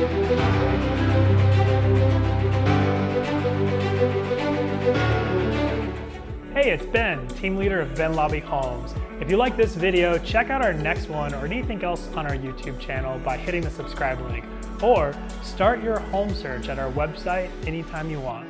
Hey, it's Ben, team leader of Ben Laube Homes. If you like this video, check out our next one or anything else on our YouTube channel by hitting the subscribe link, or start your home search at our website anytime you want.